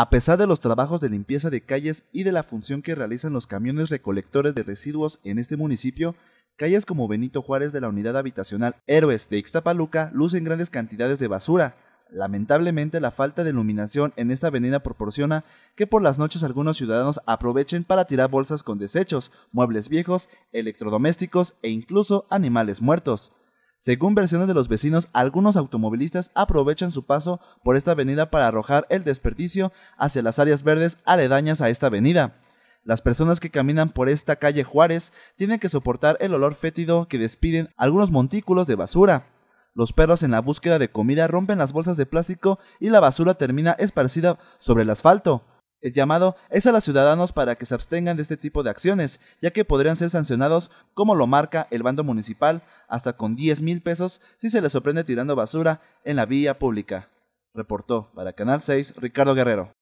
A pesar de los trabajos de limpieza de calles y de la función que realizan los camiones recolectores de residuos en este municipio, calles como Benito Juárez de la unidad habitacional Héroes de Ixtapaluca lucen grandes cantidades de basura. Lamentablemente la falta de iluminación en esta avenida proporciona que por las noches algunos ciudadanos aprovechen para tirar bolsas con desechos, muebles viejos, electrodomésticos e incluso animales muertos. Según versiones de los vecinos, algunos automovilistas aprovechan su paso por esta avenida para arrojar el desperdicio hacia las áreas verdes aledañas a esta avenida. Las personas que caminan por esta calle Juárez tienen que soportar el olor fétido que despiden algunos montículos de basura. Los perros en la búsqueda de comida rompen las bolsas de plástico y la basura termina esparcida sobre el asfalto. El llamado es a los ciudadanos para que se abstengan de este tipo de acciones, ya que podrían ser sancionados, como lo marca el bando municipal, hasta con 10 mil pesos si se les sorprende tirando basura en la vía pública. Reportó para Canal 6 Ricardo Guerrero.